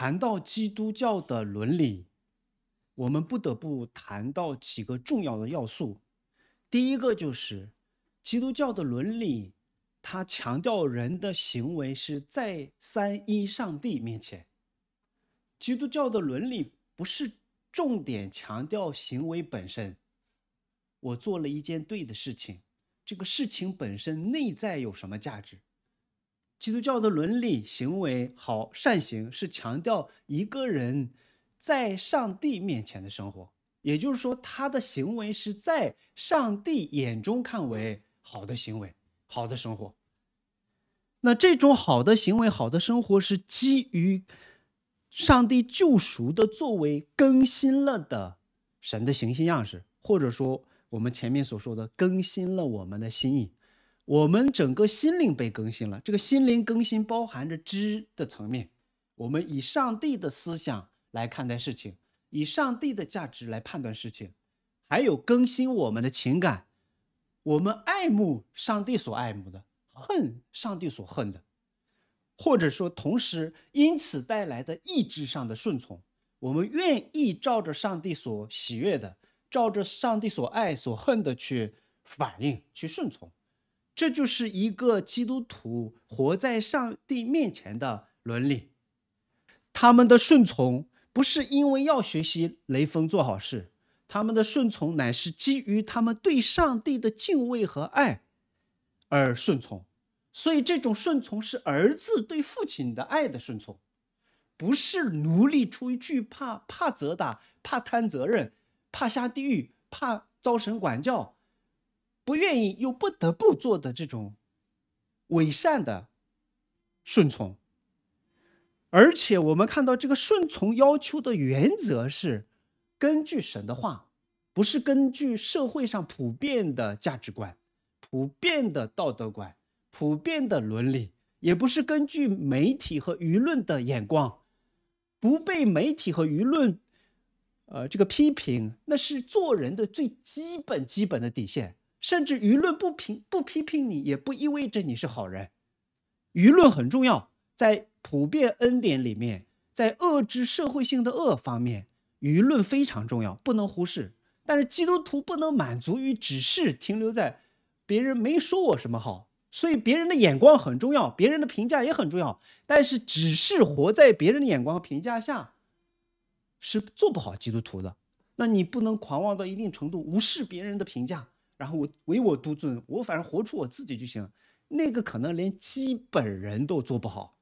谈到基督教的伦理，我们不得不谈到几个重要的要素。第一个就是基督教的伦理，它强调人的行为是在三一上帝面前。基督教的伦理不是重点强调行为本身，我做了一件对的事情，这个事情本身内在有什么价值？基督教的伦理行为好善行是强调一个人在上帝面前的生活，也就是说，他的行为是在上帝眼中看为好的行为、好的生活。那这种好的行为、好的生活是基于上帝救赎的作为更新了的神的形象样式，或者说我们前面所说的更新了我们的心意。我们整个心灵被更新了，这个心灵更新包含着知的层面。我们以上帝的思想来看待事情，以上帝的价值来判断事情，还有更新我们的情感。我们爱慕上帝所爱慕的，恨上帝所恨的，或者说同时因此带来的意志上的顺从。我们愿意照着上帝所喜悦的，照着上帝所爱所恨的去反应，去顺从。这就是一个基督徒活在上帝面前的伦理。他们的顺从不是因为要学习雷锋做好事，他们的顺从乃是基于他们对上帝的敬畏和爱而顺从。所以，这种顺从是儿子对父亲的爱的顺从，不是奴隶出于惧怕、怕责打、怕担责任、怕下地狱、怕遭神管教。不愿意又不得不做的这种伪善的顺从，而且我们看到这个顺从要求的原则是根据神的话，不是根据社会上普遍的价值观、普遍的道德观、普遍的伦理，也不是根据媒体和舆论的眼光，不被媒体和舆论呃这个批评，那是做人的最基本基本的底线。甚至舆论不评不批评你，也不意味着你是好人。舆论很重要，在普遍恩典里面，在遏制社会性的恶方面，舆论非常重要，不能忽视。但是基督徒不能满足于只是停留在别人没说我什么好，所以别人的眼光很重要，别人的评价也很重要。但是只是活在别人的眼光和评价下，是做不好基督徒的。那你不能狂妄到一定程度，无视别人的评价。然后我唯我独尊，我反正活出我自己就行。那个可能连基本人都做不好。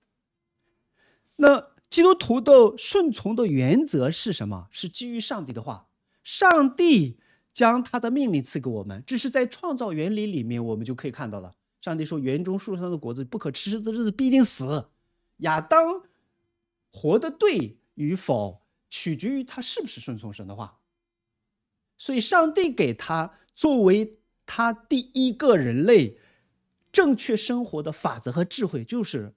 那基督徒的顺从的原则是什么？是基于上帝的话。上帝将他的命令赐给我们，这是在创造原理里面我们就可以看到了。上帝说：“园中树上的果子不可吃的日子必定死。”亚当活的对与否，取决于他是不是顺从神的话。所以，上帝给他。作为他第一个人类正确生活的法则和智慧，就是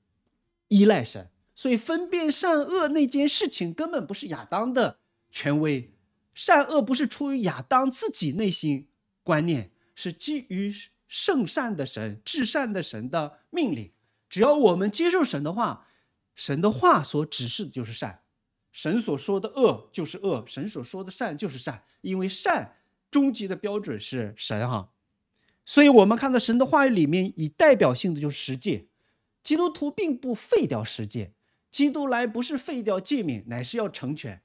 依赖神。所以分辨善恶那件事情根本不是亚当的权威，善恶不是出于亚当自己内心观念，是基于圣善的神、至善的神的命令。只要我们接受神的话，神的话所指示的就是善，神所说的恶就是恶，神所说的善就是善，因为善。终极的标准是神哈，所以我们看到神的话语里面以代表性的就是十诫。基督徒并不废掉十诫，基督来不是废掉诫命，乃是要成全。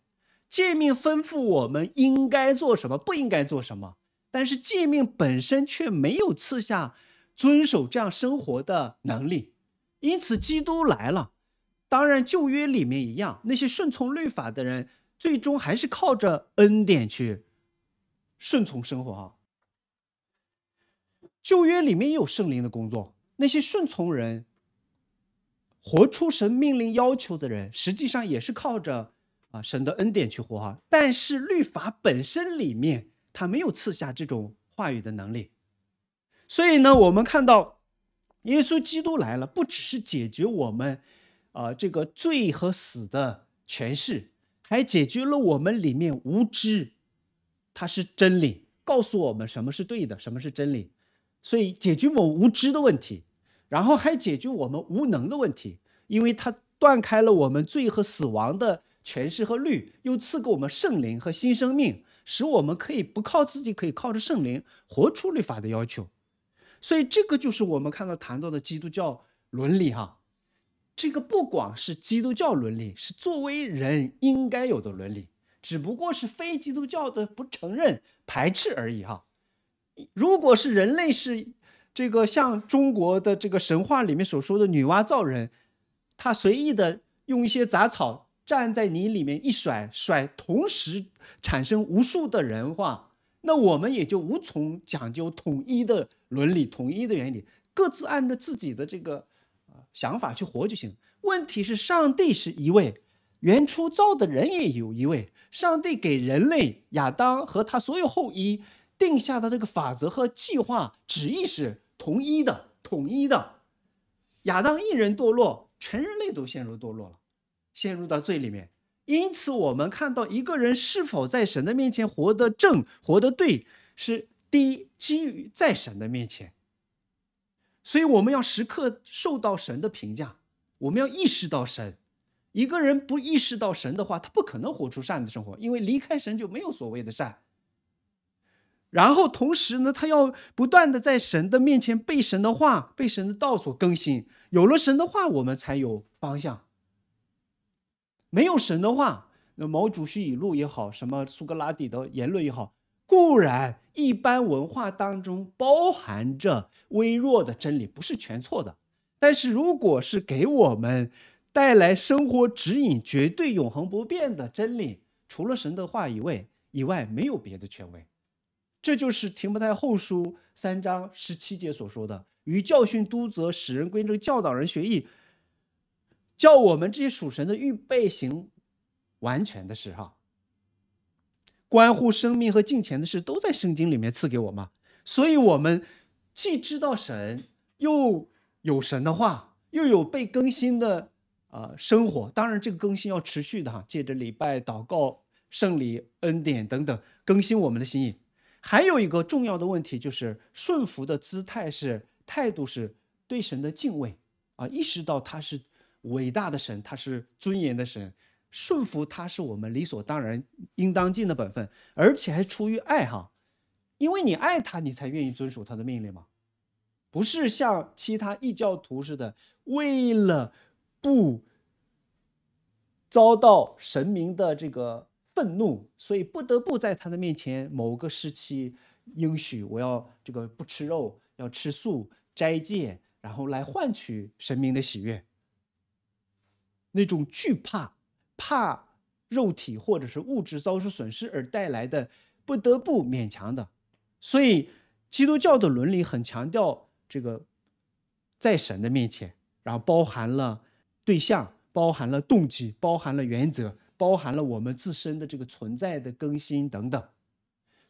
诫命吩咐我们应该做什么，不应该做什么，但是诫命本身却没有赐下遵守这样生活的能力。因此，基督来了，当然旧约里面一样，那些顺从律法的人，最终还是靠着恩典去。顺从生活啊，旧约里面也有圣灵的工作。那些顺从人，活出神命令要求的人，实际上也是靠着啊神的恩典去活哈。但是律法本身里面，他没有赐下这种话语的能力。所以呢，我们看到耶稣基督来了，不只是解决我们啊这个罪和死的诠释，还解决了我们里面无知。它是真理，告诉我们什么是对的，什么是真理，所以解决我们无知的问题，然后还解决我们无能的问题，因为它断开了我们罪和死亡的权势和律，又赐给我们圣灵和新生命，使我们可以不靠自己，可以靠着圣灵活出律法的要求。所以，这个就是我们看到谈到的基督教伦理哈。这个不光是基督教伦理，是作为人应该有的伦理，只不过是非基督教的不承认、排斥而已哈。如果是人类是这个像中国的这个神话里面所说的女娲造人，她随意的用一些杂草站在泥里面一甩甩，同时产生无数的人话，那我们也就无从讲究统一的伦理、统一的原理，各自按照自己的这个。想法去活就行。问题是，上帝是一位，原初造的人也有一位。上帝给人类亚当和他所有后裔定下的这个法则和计划旨意是统一的、统一的。亚当一人堕落，全人类都陷入堕落了，陷入到罪里面。因此，我们看到一个人是否在神的面前活得正、活得对，是第一基于在神的面前。所以我们要时刻受到神的评价，我们要意识到神。一个人不意识到神的话，他不可能活出善的生活，因为离开神就没有所谓的善。然后同时呢，他要不断的在神的面前被神的话、被神的道所更新。有了神的话，我们才有方向。没有神的话，那毛主席语录也好，什么苏格拉底的言论也好。固然，一般文化当中包含着微弱的真理，不是全错的。但是，如果是给我们带来生活指引、绝对永恒不变的真理，除了神的话以外，以外没有别的权威。这就是提摩太后书三章十七节所说的：“与教训、督责、使人归正、教导人学艺，叫我们这些属神的预备行完全的事。”哈。关乎生命和金钱的事都在圣经里面赐给我们，所以我们既知道神，又有神的话，又有被更新的呃生活。当然，这个更新要持续的哈，借着礼拜、祷告、圣礼、恩典等等更新我们的心意。还有一个重要的问题就是顺服的姿态是态度是对神的敬畏啊，意识到他是伟大的神，他是尊严的神。顺服他是我们理所当然应当尽的本分，而且还出于爱哈，因为你爱他，你才愿意遵守他的命令嘛，不是像其他异教徒似的，为了不遭到神明的这个愤怒，所以不得不在他的面前某个时期应许我要这个不吃肉，要吃素斋戒，然后来换取神明的喜悦，那种惧怕。怕肉体或者是物质遭受损失而带来的，不得不勉强的，所以基督教的伦理很强调这个，在神的面前，然后包含了对象，包含了动机，包含了原则，包含了我们自身的这个存在的更新等等。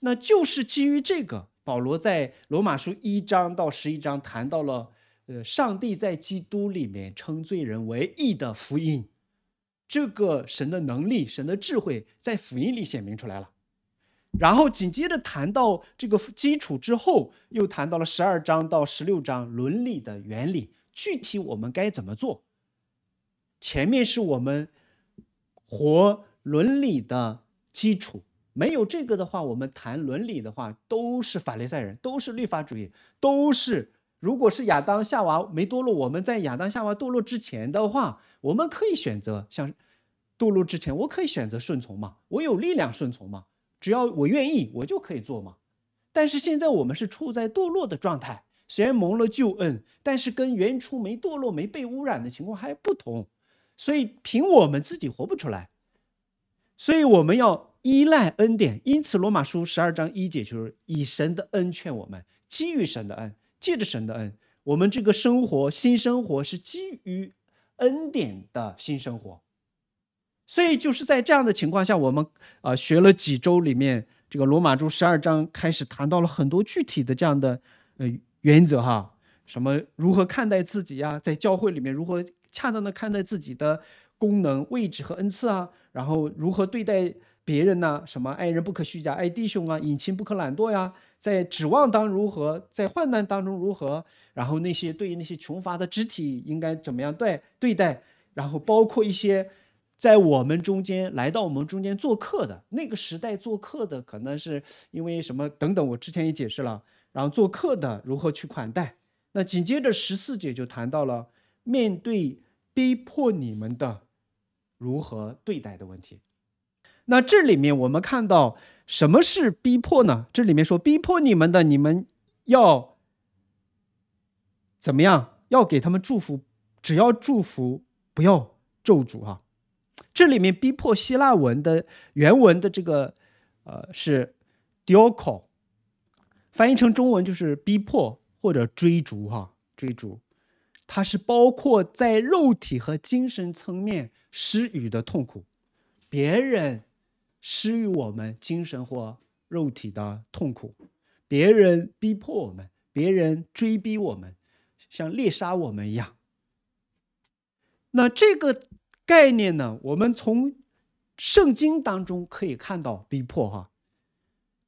那就是基于这个，保罗在罗马书一章到十一章谈到了，呃，上帝在基督里面称罪人为义的福音。这个神的能力、神的智慧在福音里显明出来了，然后紧接着谈到这个基础之后，又谈到了十二章到十六章伦理的原理，具体我们该怎么做？前面是我们活伦理的基础，没有这个的话，我们谈伦理的话都是法利赛人，都是律法主义，都是。如果是亚当夏娃没堕落，我们在亚当夏娃堕落之前的话，我们可以选择像堕落之前，我可以选择顺从嘛？我有力量顺从嘛？只要我愿意，我就可以做嘛？但是现在我们是处在堕落的状态，虽然蒙了救恩，但是跟原初没堕落、没被污染的情况还不同，所以凭我们自己活不出来，所以我们要依赖恩典。因此，罗马书十二章一节就是以神的恩劝我们，基于神的恩。借着神的恩，我们这个生活新生活是基于恩典的新生活，所以就是在这样的情况下，我们啊学了几周里面这个罗马书十二章开始谈到了很多具体的这样的呃原则哈，什么如何看待自己呀，在教会里面如何恰当的看待自己的功能位置和恩赐啊，然后如何对待别人呢？什么爱人不可虚假，爱弟兄啊，隐亲不可懒惰呀。在指望当如何，在患难当中如何，然后那些对于那些穷乏的肢体应该怎么样对对待，然后包括一些在我们中间来到我们中间做客的那个时代做客的，可能是因为什么等等，我之前也解释了。然后做客的如何去款待？那紧接着十四节就谈到了面对逼迫你们的如何对待的问题。那这里面我们看到什么是逼迫呢？这里面说逼迫你们的，你们要怎么样？要给他们祝福，只要祝福，不要咒诅哈。这里面逼迫希腊文的原文的这个呃是 dioko。翻译成中文就是逼迫或者追逐，哈，追逐，它是包括在肉体和精神层面施予的痛苦，别人施予我们精神或肉体的痛苦，别人逼迫我们，别人追逼我们，像猎杀我们一样。那这个概念呢，我们从圣经当中可以看到逼迫，哈。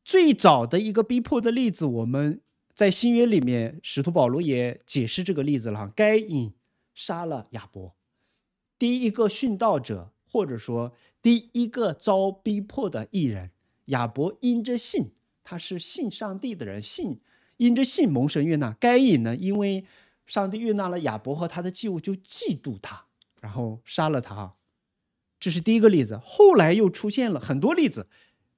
最早的一个逼迫的例子，我们在新约里面，使徒保罗也解释这个例子了。哈，该隐杀了亚伯，第一个殉道者，或者说第一个遭逼迫的艺人。亚伯因着信，他是信上帝的人，信因着信蒙神悦纳。该隐呢，因为上帝悦纳了亚伯和他的祭物，就嫉妒他，然后杀了他。这是第一个例子。后来又出现了很多例子，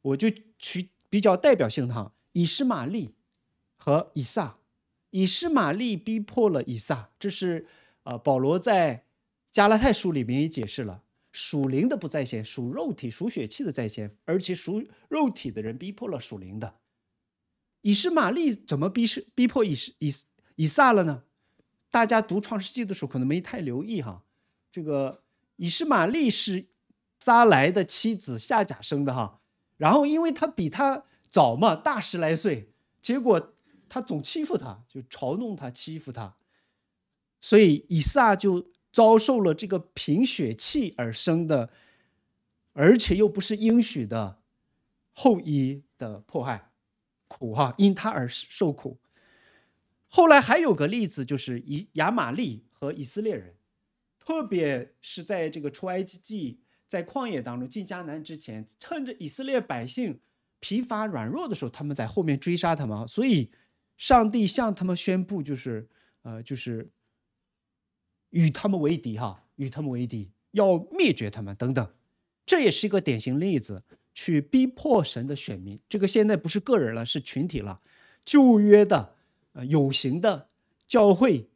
我就取。比较代表性的哈，以实玛利和以撒，以实玛利逼迫了以撒，这是呃保罗在加拉太书里面也解释了，属灵的不在先，属肉体、属血气的在先，而且属肉体的人逼迫了属灵的。以实玛利怎么逼是逼迫以以以撒了呢？大家读创世纪的时候可能没太留意哈，这个以实玛利是撒来的妻子夏甲生的哈。然后，因为他比他早嘛，大十来岁，结果他总欺负他，就嘲弄他，欺负他，所以以撒就遭受了这个凭血气而生的，而且又不是应许的后裔的迫害，苦哈，因他而受苦。后来还有个例子，就是以亚玛利和以色列人，特别是在这个出埃及记。在旷野当中进迦南之前，趁着以色列百姓疲乏软弱的时候，他们在后面追杀他们。所以，上帝向他们宣布，就是呃，就是与他们为敌，哈，与他们为敌，要灭绝他们等等。这也是一个典型例子，去逼迫神的选民。这个现在不是个人了，是群体了。旧约的呃有形的教会，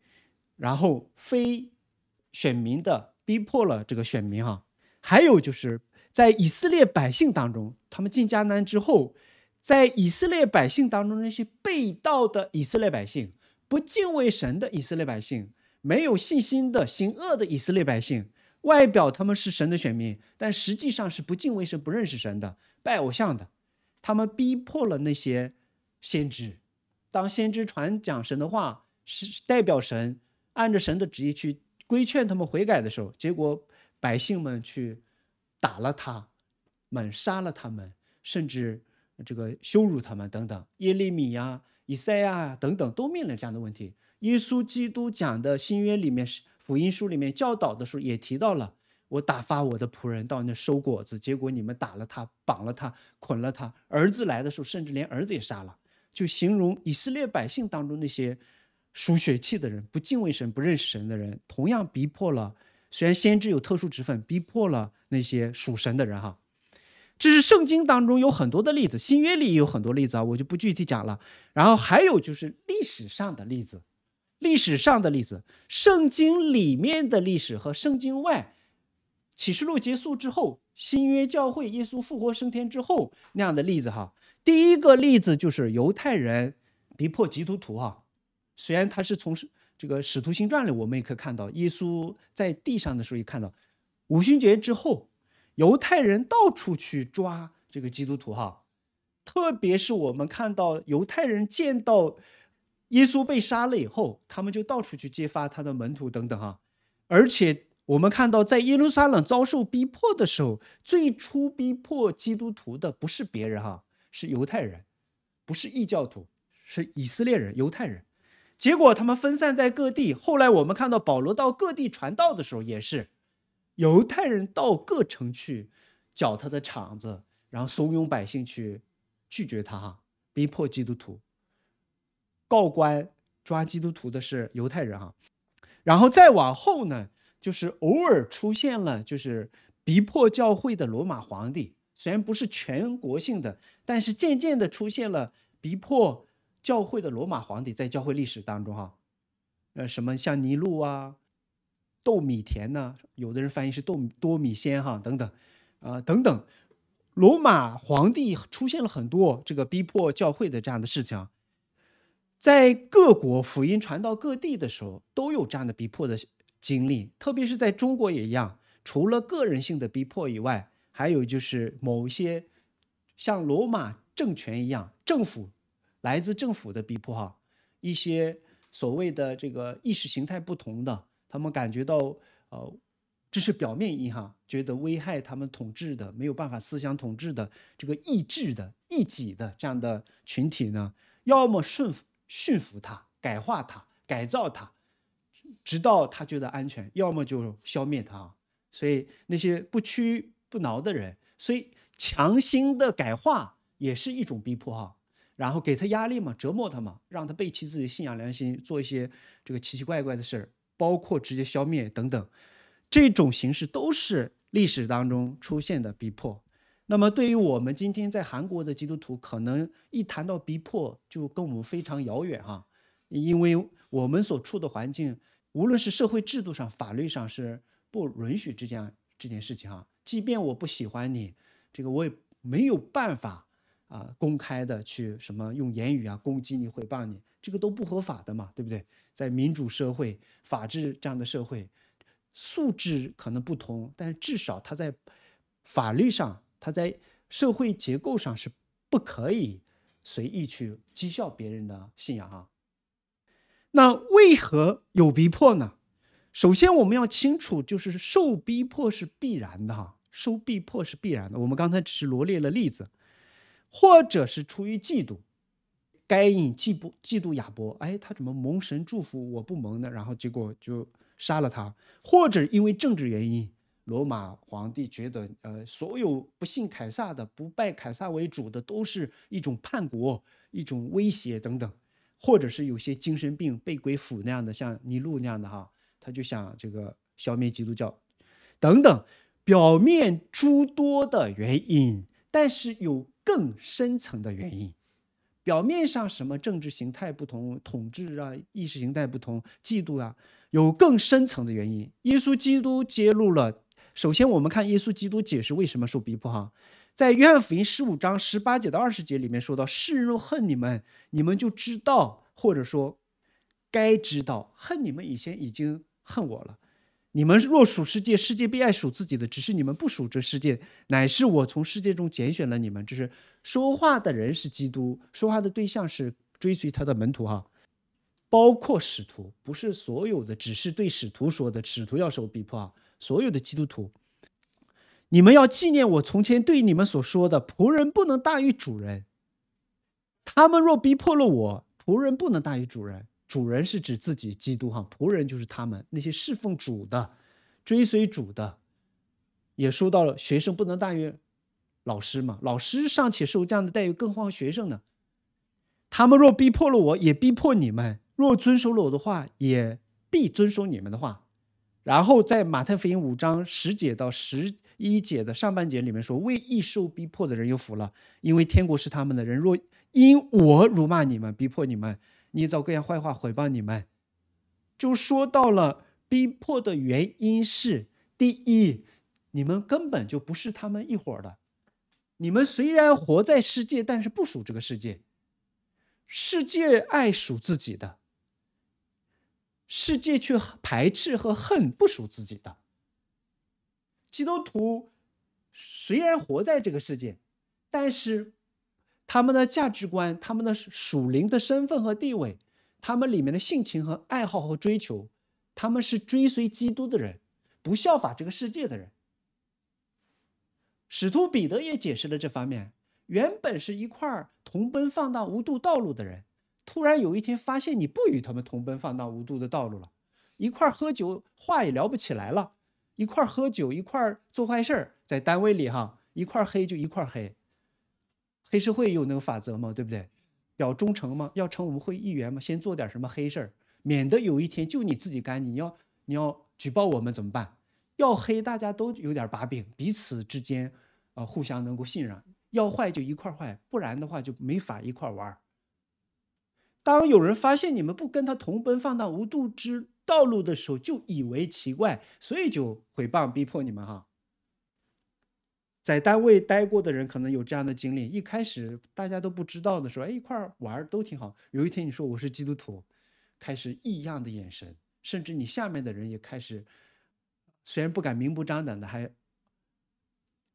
然后非选民的逼迫了这个选民，哈。还有就是在以色列百姓当中，他们进迦南之后，在以色列百姓当中那些被盗的以色列百姓、不敬畏神的以色列百姓、没有信心的行恶的以色列百姓，外表他们是神的选民，但实际上是不敬畏神、不认识神的、拜偶像的。他们逼迫了那些先知，当先知传讲神的话，是代表神，按着神的旨意去规劝他们悔改的时候，结果。百姓们去打了他们，杀了他们，甚至这个羞辱他们等等。耶利米呀、以赛亚等等都面临这样的问题。耶稣基督讲的新约里面是福音书里面教导的时候也提到了：我打发我的仆人到那收果子，结果你们打了他，绑了他，捆了他。儿子来的时候，甚至连儿子也杀了，就形容以色列百姓当中那些属血气的人、不敬畏神、不认识神的人，同样逼迫了。虽然先知有特殊职分，逼迫了那些属神的人哈，这是圣经当中有很多的例子，新约里也有很多例子啊，我就不具体讲了。然后还有就是历史上的例子，历史上的例子，圣经里面的历史和圣经外，启示录结束之后，新约教会耶稣复活升天之后那样的例子哈。第一个例子就是犹太人逼迫基督徒哈，虽然他是从。这个《使徒行传》里，我们也可以看到，耶稣在地上的时候，也看到五旬节之后，犹太人到处去抓这个基督徒哈。特别是我们看到犹太人见到耶稣被杀了以后，他们就到处去揭发他的门徒等等哈。而且我们看到，在耶路撒冷遭受逼迫的时候，最初逼迫基督徒的不是别人哈，是犹太人，不是异教徒，是以色列人，犹太人。结果他们分散在各地。后来我们看到保罗到各地传道的时候，也是犹太人到各城去搅他的场子，然后怂恿百姓去拒绝他，哈，逼迫基督徒。告官抓基督徒的是犹太人，哈，然后再往后呢，就是偶尔出现了，就是逼迫教会的罗马皇帝，虽然不是全国性的，但是渐渐的出现了逼迫教会的罗马皇帝，在教会历史当中，哈，呃，什么像尼禄啊。斗米田呢？有的人翻译是斗多米先哈等等，啊等等，罗马皇帝出现了很多这个逼迫教会的这样的事情，在各国福音传到各地的时候，都有这样的逼迫的经历，特别是在中国也一样。除了个人性的逼迫以外，还有就是某一些像罗马政权一样，政府来自政府的逼迫哈，一些所谓的这个意识形态不同的。他们感觉到，呃，这是表面意哈，觉得危害他们统治的没有办法思想统治的这个意志的异己的这样的群体呢，要么顺服驯服他，改化他，改造他，直到他觉得安全；要么就消灭他。所以那些不屈不挠的人，所以强行的改化也是一种逼迫哈。然后给他压力嘛，折磨他嘛，让他背弃自己信仰良心，做一些这个奇奇怪怪的事儿。包括直接消灭等等，这种形式都是历史当中出现的逼迫。那么，对于我们今天在韩国的基督徒，可能一谈到逼迫，就跟我们非常遥远哈，因为我们所处的环境，无论是社会制度上、法律上是不允许这样这件事情哈。即便我不喜欢你，这个我也没有办法啊，公开的去什么用言语啊攻击你、诽谤你。这个都不合法的嘛，对不对？在民主社会、法治这样的社会，素质可能不同，但是至少他在法律上，他在社会结构上是不可以随意去讥笑别人的信仰哈。那为何有逼迫呢？首先我们要清楚，就是受逼迫是必然的哈，受逼迫是必然的。我们刚才只是罗列了例子，或者是出于嫉妒。该隐嫉不嫉妒亚伯，哎，他怎么蒙神祝福我不蒙呢？然后结果就杀了他，或者因为政治原因，罗马皇帝觉得，呃，所有不信凯撒的、不拜凯撒为主的，都是一种叛国、一种威胁等等，或者是有些精神病被鬼附那样的，像尼禄那样的哈，他就想这个消灭基督教，等等，表面诸多的原因，但是有更深层的原因。表面上什么政治形态不同、统治啊、意识形态不同、嫉妒啊，有更深层的原因。耶稣基督揭露了。首先，我们看耶稣基督解释为什么受逼迫哈，在约翰福音十五章十八节到二十节里面说到：“世人若恨你们，你们就知道，或者说该知道，恨你们以前已经恨我了。”你们若属世界，世界必爱属自己的。只是你们不属这世界，乃是我从世界中拣选了你们。这是说话的人是基督，说话的对象是追随他的门徒哈，包括使徒，不是所有的，只是对使徒说的。使徒要受逼迫啊，所有的基督徒，你们要纪念我从前对你们所说的：仆人不能大于主人。他们若逼迫了我，仆人不能大于主人。主人是指自己，基督哈，仆人就是他们那些侍奉主的、追随主的。也说到了学生不能大于老师嘛，老师尚且受这样的待遇，更何况学生呢？他们若逼迫了我，也逼迫你们；若遵守了我的话，也必遵守你们的话。然后在马太福音五章十节到十一节的上半节里面说：“为易受逼迫的人有福了，因为天国是他们的。人若因我辱骂你们、逼迫你们。”你找各样坏话回报你们，就说到了逼迫的原因是：第一，你们根本就不是他们一伙的；你们虽然活在世界，但是不属这个世界。世界爱属自己的，世界却排斥和恨不属自己的。基督徒虽然活在这个世界，但是。他们的价值观、他们的属灵的身份和地位，他们里面的性情和爱好和追求，他们是追随基督的人，不效法这个世界的人。使徒彼得也解释了这方面：原本是一块同奔放荡无度道路的人，突然有一天发现你不与他们同奔放荡无度的道路了，一块喝酒话也聊不起来了，一块喝酒，一块做坏事儿，在单位里哈，一块黑就一块黑。黑社会有那个法则嘛，对不对？表忠诚嘛，要成我们会议员嘛，先做点什么黑事儿，免得有一天就你自己干净，你要你要举报我们怎么办？要黑大家都有点把柄，彼此之间啊互相能够信任。要坏就一块坏，不然的话就没法一块玩。当有人发现你们不跟他同奔，放荡无度之道路的时候，就以为奇怪，所以就诽谤逼迫你们哈。在单位待过的人可能有这样的经历，一开始大家都不知道的时候，哎，一块儿玩都挺好。有一天你说我是基督徒，开始异样的眼神，甚至你下面的人也开始，虽然不敢明目张胆的，还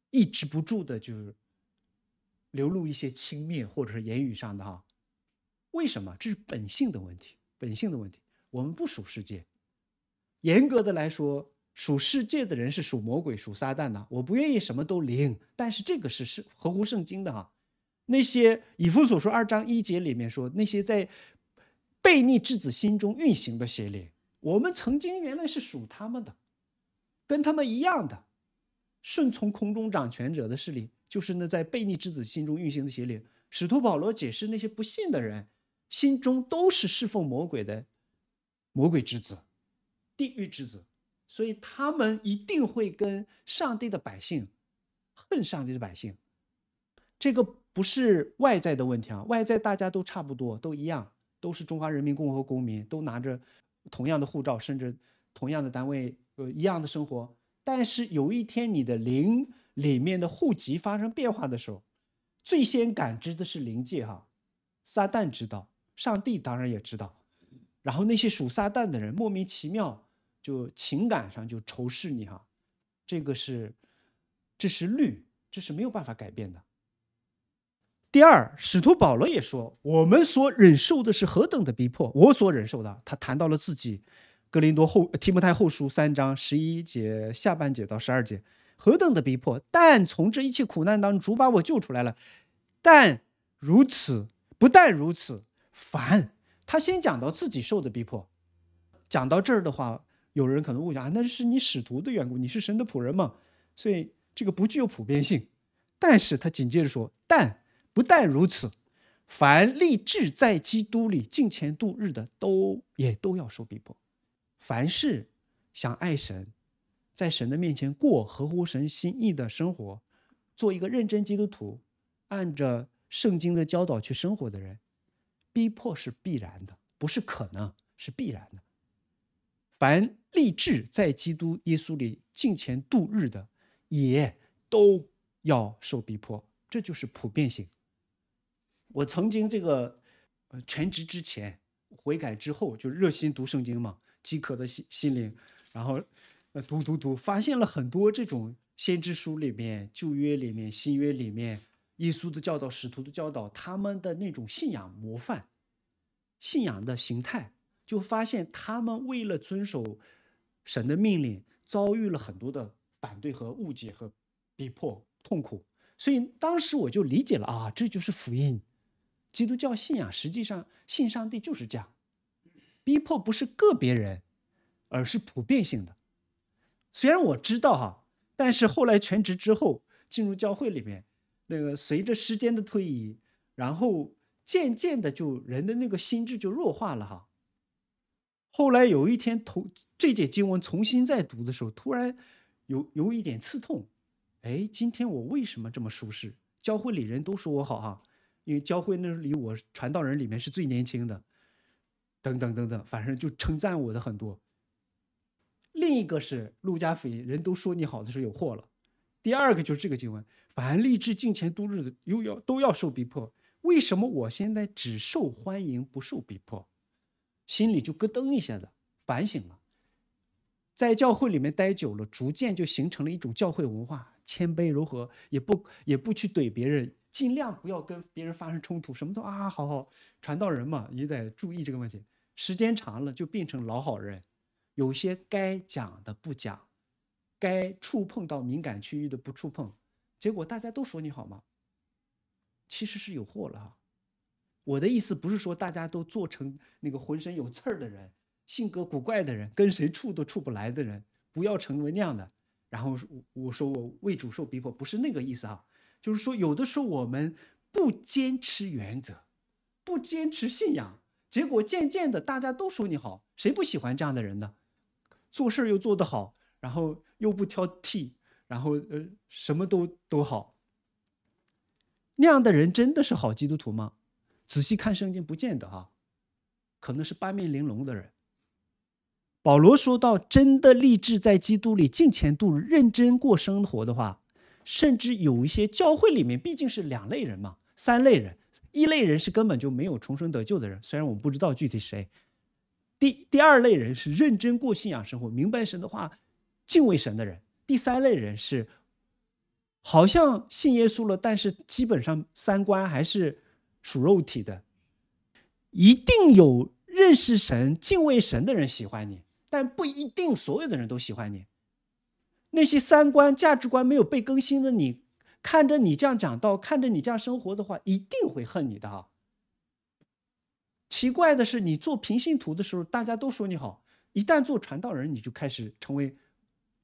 抑制不住的，就是流露一些轻蔑或者是言语上的哈。为什么？这是本性的问题，本性的问题。我们不属世界，严格的来说。属世界的人是属魔鬼、属撒旦的。我不愿意什么都灵，但是这个是是合乎圣经的哈。那些以弗所说二章一节里面说，那些在悖逆之子心中运行的邪灵，我们曾经原来是属他们的，跟他们一样的，顺从空中掌权者的势力，就是那在悖逆之子心中运行的邪灵。使徒保罗解释，那些不信的人心中都是侍奉魔鬼的魔鬼之子、地狱之子。所以他们一定会跟上帝的百姓恨上帝的百姓，这个不是外在的问题啊，外在大家都差不多，都一样，都是中华人民共和国公民，都拿着同样的护照，甚至同样的单位，呃，一样的生活。但是有一天你的灵里面的户籍发生变化的时候，最先感知的是灵界哈，撒旦知道，上帝当然也知道，然后那些属撒旦的人莫名其妙。就情感上就仇视你哈，这个是，这是律，这是没有办法改变的。第二，使徒保罗也说，我们所忍受的是何等的逼迫，我所忍受的。他谈到了自己，《格林多后提摩太后书》三章十一节下半节到十二节，何等的逼迫！但从这一切苦难当中，主把我救出来了。但如此，不但如此，烦他先讲到自己受的逼迫，讲到这儿的话。有人可能误解啊，那是你使徒的缘故，你是神的仆人嘛，所以这个不具有普遍性。但是他紧接着说，但不但如此，凡立志在基督里敬虔度日的，都也都要受逼迫。凡是想爱神，在神的面前过合乎神心意的生活，做一个认真基督徒，按着圣经的教导去生活的人，逼迫是必然的，不是可能，是必然的。凡立志在基督耶稣里敬虔度日的，也都要受逼迫，这就是普遍性。我曾经这个呃全职之前悔改之后，就热心读圣经嘛，饥渴的心心灵，然后呃读读读，发现了很多这种先知书里面、旧约里面、新约里面，耶稣的教导、使徒的教导，他们的那种信仰模范、信仰的形态。就发现他们为了遵守神的命令，遭遇了很多的反对和误解和逼迫、痛苦。所以当时我就理解了啊，这就是福音。基督教信仰实际上信上帝就是这样，逼迫不是个别人，而是普遍性的。虽然我知道哈，但是后来全职之后进入教会里面，那个随着时间的推移，然后渐渐的就人的那个心智就弱化了哈。后来有一天，头这节经文重新再读的时候，突然有有一点刺痛。哎，今天我为什么这么舒适？教会里人都说我好哈，因为教会那里我传道人里面是最年轻的，等等等等，反正就称赞我的很多。另一个是路加福音，人都说你好的时候有祸了。第二个就是这个经文，凡立志敬前度日的，又要都要受逼迫。为什么我现在只受欢迎，不受逼迫？心里就咯噔一下子，反省了，在教会里面待久了，逐渐就形成了一种教会文化，谦卑柔和，也不也不去怼别人，尽量不要跟别人发生冲突，什么都啊，好好传道人嘛，也得注意这个问题。时间长了就变成老好人，有些该讲的不讲，该触碰到敏感区域的不触碰，结果大家都说你好吗？其实是有祸了哈。我的意思不是说大家都做成那个浑身有刺儿的人、性格古怪的人、跟谁处都处不来的人，不要成为那样的。然后我说我为主受逼迫，不是那个意思啊，就是说有的时候我们不坚持原则，不坚持信仰，结果渐渐的大家都说你好，谁不喜欢这样的人呢？做事又做得好，然后又不挑剔，然后呃什么都都好。那样的人真的是好基督徒吗？仔细看圣经，不见得哈，可能是八面玲珑的人。保罗说到，真的立志在基督里敬虔度、认真过生活的话，甚至有一些教会里面毕竟是两类人嘛，三类人，一类人是根本就没有重生得救的人，虽然我们不知道具体谁。第第二类人是认真过信仰生活、明白神的话、敬畏神的人。第三类人是好像信耶稣了，但是基本上三观还是属肉体的。一定有认识神、敬畏神的人喜欢你。但不一定所有的人都喜欢你。那些三观、价值观没有被更新的你，看着你这样讲道，看着你这样生活的话，一定会恨你的哈。奇怪的是，你做平信徒的时候，大家都说你好；一旦做传道人，你就开始成为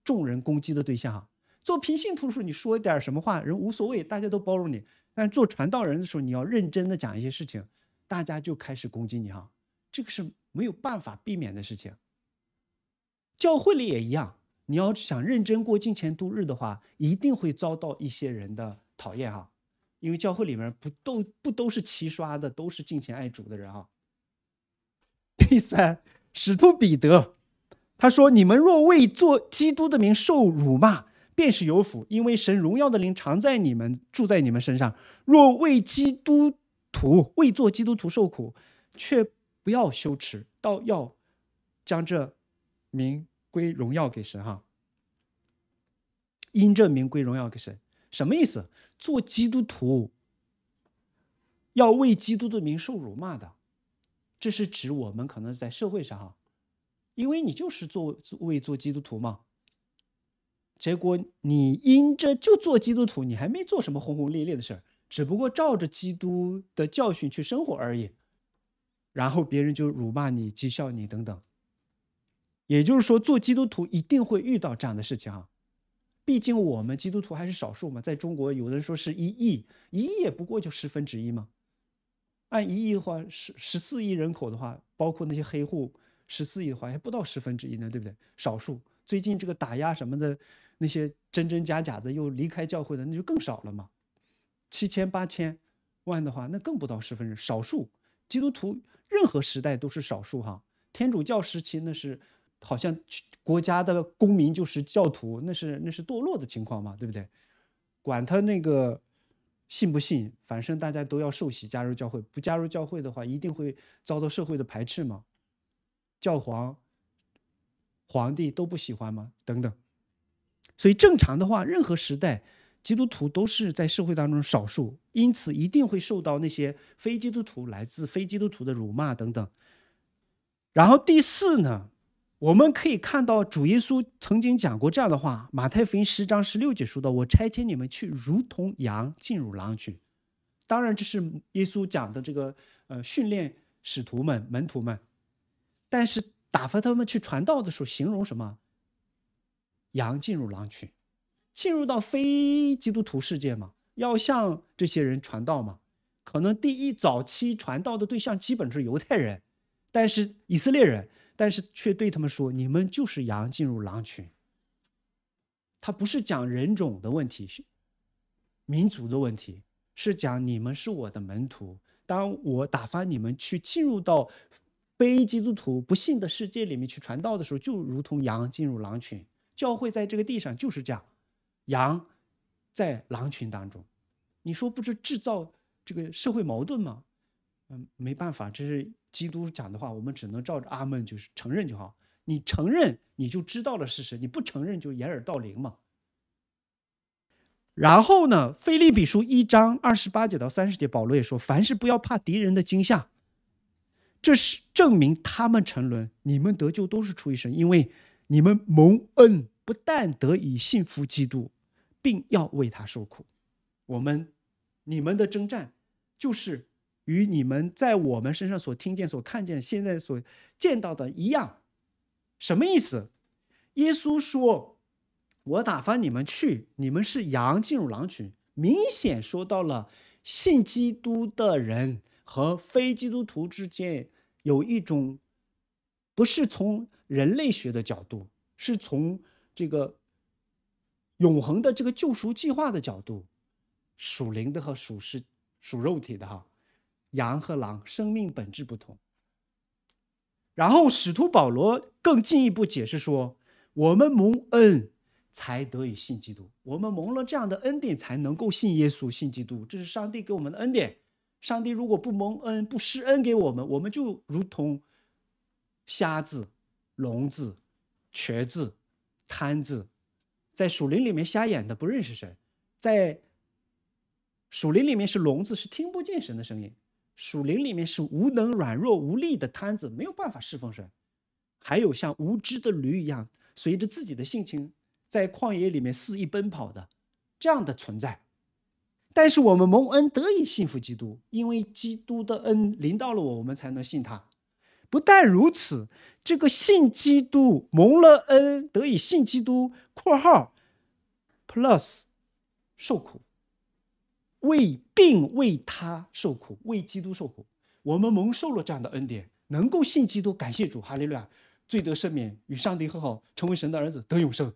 众人攻击的对象。做平信徒的时候，你说一点什么话，人无所谓，大家都包容你；但做传道人的时候，你要认真的讲一些事情，大家就开始攻击你哈。这个是没有办法避免的事情。教会里也一样，你要想认真过金钱度日的话，一定会遭到一些人的讨厌哈，因为教会里面不都不都是齐刷的，都是敬虔爱主的人哈。第三，使徒彼得他说：“你们若为做基督的名受辱骂，便是有福，因为神荣耀的灵常在你们住在你们身上。若为基督徒为做基督徒受苦，却不要羞耻，倒要将这。”名归荣耀给神哈，因这名归荣耀给神，什么意思？做基督徒要为基督的名受辱骂的，这是指我们可能在社会上哈，因为你就是做为做基督徒嘛，结果你因着就做基督徒，你还没做什么轰轰烈烈的事儿，只不过照着基督的教训去生活而已，然后别人就辱骂你、讥笑你等等。也就是说，做基督徒一定会遇到这样的事情啊！毕竟我们基督徒还是少数嘛，在中国，有人说是一亿，一亿也不过就十分之一嘛。按一亿的话，十十四亿人口的话，包括那些黑户，十四亿的话还不到十分之一呢，对不对？少数。最近这个打压什么的，那些真真假假的又离开教会的，那就更少了嘛。七千八千万的话，那更不到十分之少数。基督徒任何时代都是少数哈。天主教时期那是。好像国家的公民就是教徒，那是那是堕落的情况嘛，对不对？管他那个信不信，反正大家都要受洗加入教会。不加入教会的话，一定会遭到社会的排斥嘛。教皇、皇帝都不喜欢吗？等等。所以正常的话，任何时代，基督徒都是在社会当中少数，因此一定会受到那些非基督徒来自非基督徒的辱骂等等。然后第四呢？我们可以看到，主耶稣曾经讲过这样的话，《马太福音》十章十六节说到：“我差遣你们去，如同羊进入狼群。”当然，这是耶稣讲的这个呃训练使徒们、门徒们。但是打发他们去传道的时候，形容什么？羊进入狼群，进入到非基督徒世界嘛，要向这些人传道嘛。可能第一早期传道的对象基本是犹太人，但是以色列人。但是却对他们说：“你们就是羊进入狼群。”他不是讲人种的问题，民族的问题，是讲你们是我的门徒。当我打发你们去进入到非基督徒不幸的世界里面去传道的时候，就如同羊进入狼群。教会在这个地上就是这样，羊在狼群当中。你说不是制造这个社会矛盾吗？嗯，没办法，这是。基督讲的话，我们只能照着阿门，就是承认就好。你承认，你就知道了事实；你不承认，就掩耳盗铃嘛。然后呢，《腓立比书》一章二十八节到三十节，保罗也说：“凡事不要怕敌人的惊吓，这是证明他们沉沦，你们得救都是出于神，因为你们蒙恩，不但得以信服基督，并要为他受苦。我们，你们的征战就是。”与你们在我们身上所听见、所看见、现在所见到的一样，什么意思？耶稣说：“我打发你们去，你们是羊进入狼群。”明显说到了信基督的人和非基督徒之间有一种，不是从人类学的角度，是从这个永恒的这个救赎计划的角度，属灵的和属实属肉体的哈，羊和狼生命本质不同。然后使徒保罗更进一步解释说：“我们蒙恩才得以信基督，我们蒙了这样的恩典才能够信耶稣、信基督，这是上帝给我们的恩典。上帝如果不蒙恩、不施恩给我们，我们就如同瞎子、聋子、瘸子、瘫子，在树林里面瞎眼的不认识神，在树林里面是聋子，是听不见神的声音。”属灵里面是无能、软弱、无力的瘫子，没有办法侍奉神；还有像无知的驴一样，随着自己的性情在旷野里面肆意奔跑的这样的存在。但是我们蒙恩得以信服基督，因为基督的恩临到了我，我们才能信他。不但如此，这个信基督蒙了恩得以信基督（括号 plus 受苦）。为并为他受苦，为基督受苦，我们蒙受了这样的恩典，能够信基督，感谢主，哈利路亚，罪得赦免，与上帝和好，成为神的儿子，得永生。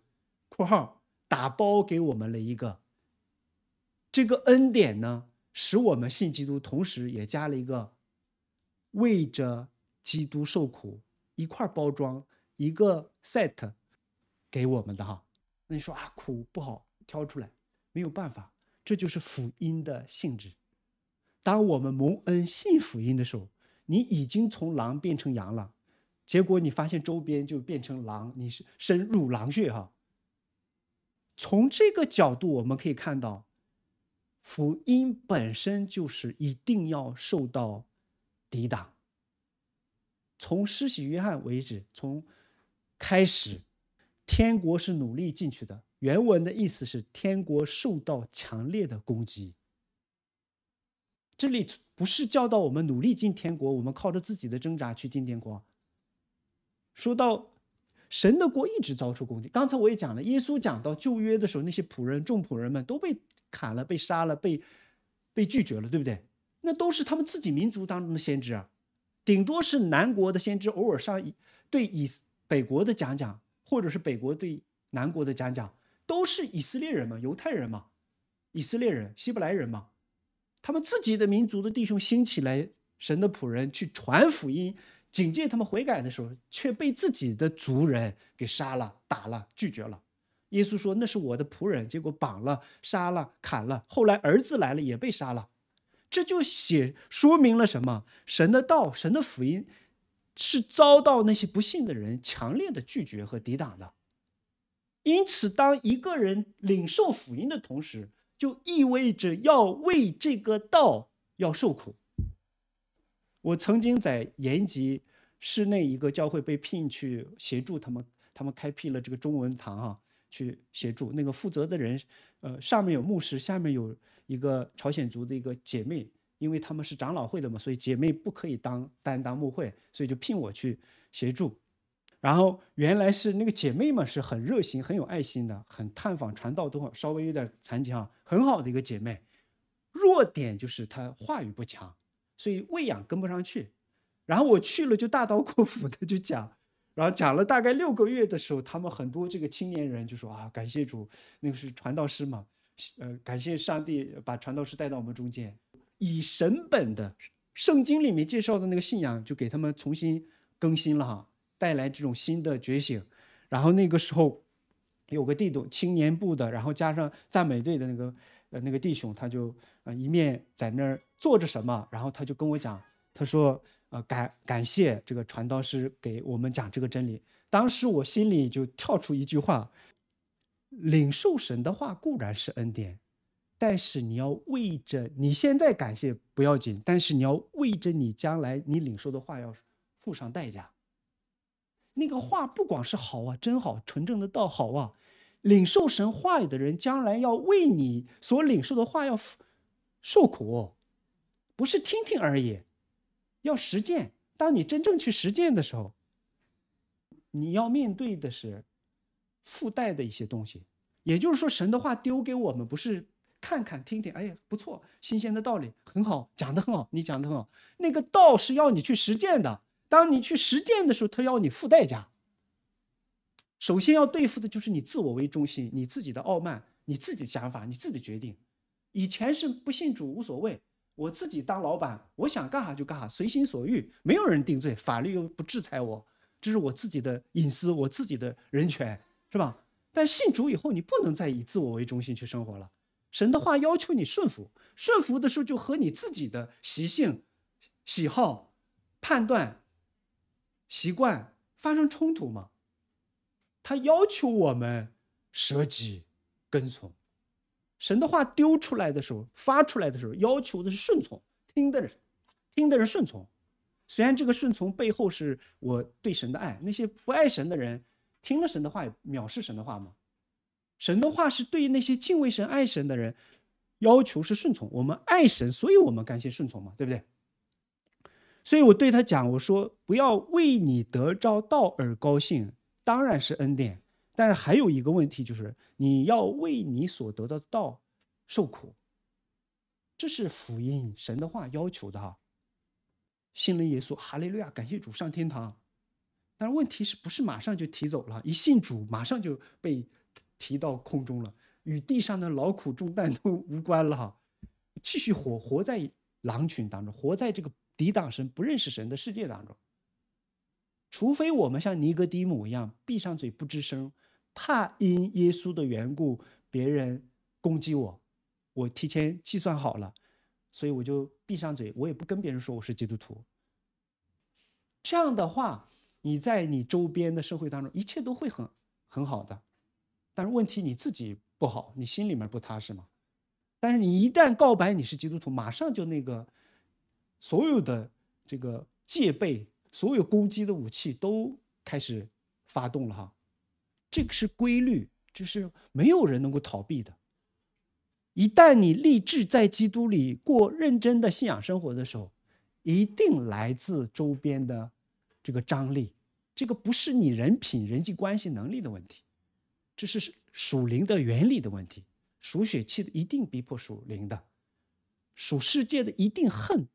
括号打包给我们了一个这个恩典呢，使我们信基督，同时也加了一个为着基督受苦一块包装一个 set 给我们的哈。那你说啊，苦不好挑出来，没有办法。这就是福音的性质。当我们蒙恩信福音的时候，你已经从狼变成羊了。结果你发现周边就变成狼，你是深入狼穴哈。从这个角度，我们可以看到，福音本身就是一定要受到抵挡。从施洗约翰为止，从开始，天国是努力进去的。原文的意思是天国受到强烈的攻击。这里不是教导我们努力进天国，我们靠着自己的挣扎去进天国。说到神的国一直遭受攻击，刚才我也讲了，耶稣讲到旧约的时候，那些仆人、众仆人们都被砍了、被杀了、被被拒绝了，对不对？那都是他们自己民族当中的先知啊，顶多是南国的先知偶尔上对以北国的讲讲，或者是北国对南国的讲讲。都是以色列人嘛，犹太人嘛，以色列人、希伯来人嘛，他们自己的民族的弟兄兴起来，神的仆人去传福音，警戒他们悔改的时候，却被自己的族人给杀了、打了、拒绝了。耶稣说：“那是我的仆人。”结果绑了、杀了、砍了。后来儿子来了，也被杀了。这就写说明了什么？神的道、神的福音是遭到那些不信的人强烈的拒绝和抵挡的。因此，当一个人领受福音的同时，就意味着要为这个道要受苦。我曾经在延吉市内一个教会被聘去协助他们，他们开辟了这个中文堂啊，去协助那个负责的人，呃，上面有牧师，下面有一个朝鲜族的一个姐妹，因为他们是长老会的嘛，所以姐妹不可以当担当牧会，所以就聘我去协助。然后原来是那个姐妹嘛，是很热心、很有爱心的，很探访传道，都稍微有点残疾哈，很好的一个姐妹。弱点就是她话语不强，所以喂养跟不上去。然后我去了就大刀阔斧的就讲，然后讲了大概六个月的时候，他们很多这个青年人就说啊，感谢主，那个是传道师嘛，呃，感谢上帝把传道师带到我们中间，以神本的圣经里面介绍的那个信仰，就给他们重新更新了哈。带来这种新的觉醒，然后那个时候有个弟兄青年部的，然后加上赞美队的那个呃那个弟兄，他就呃一面在那儿做着什么，然后他就跟我讲，他说呃感感谢这个传道师给我们讲这个真理。当时我心里就跳出一句话：领受神的话固然是恩典，但是你要为着你现在感谢不要紧，但是你要为着你将来你领受的话要付上代价。那个话不光是好啊，真好，纯正的道好啊。领受神话语的人，将来要为你所领受的话要受苦，不是听听而已，要实践。当你真正去实践的时候，你要面对的是附带的一些东西。也就是说，神的话丢给我们不是看看听听，哎呀不错，新鲜的道理很好，讲的很好，你讲的很好。那个道是要你去实践的，当你去实践的时候，他要你付代价。首先要对付的就是你自我为中心，你自己的傲慢，你自己的想法，你自己的决定。以前是不信主无所谓，我自己当老板，我想干啥就干啥，随心所欲，没有人定罪，法律又不制裁我，这是我自己的隐私，我自己的人权，是吧？但信主以后，你不能再以自我为中心去生活了。神的话要求你顺服，顺服的时候就和你自己的习性、喜好、判断、习惯发生冲突嘛？他要求我们舍己跟从。神的话丢出来的时候，发出来的时候，要求的是顺从，听的人，听的人顺从。虽然这个顺从背后是我对神的爱，那些不爱神的人。听了神的话，藐视神的话吗？神的话是对于那些敬畏神、爱神的人，要求是顺从。我们爱神，所以我们甘心顺从嘛，对不对？所以我对他讲，我说不要为你得着道而高兴，当然是恩典。但是还有一个问题，就是你要为你所得的道受苦，这是福音，神的话要求的哈。信了耶稣，哈利路亚，感谢主，上天堂。但是问题是不是马上就提走了？一信主，马上就被提到空中了，与地上的劳苦重担都无关了哈。继续活活在狼群当中，活在这个抵挡神、不认识神的世界当中。除非我们像尼格迪姆一样闭上嘴不吱声，怕因耶稣的缘故别人攻击我，我提前计算好了，所以我就闭上嘴，我也不跟别人说我是基督徒。这样的话。你在你周边的社会当中，一切都会很很好的，但是问题你自己不好，你心里面不踏实嘛。但是你一旦告白你是基督徒，马上就那个所有的这个戒备、所有攻击的武器都开始发动了哈。这个是规律，这是没有人能够逃避的。一旦你立志在基督里过认真的信仰生活的时候，一定来自周边的。这个张力，这个不是你人品、人际关系能力的问题，这是属灵的原理的问题。属血气的一定逼迫属灵的，属世界的一定恨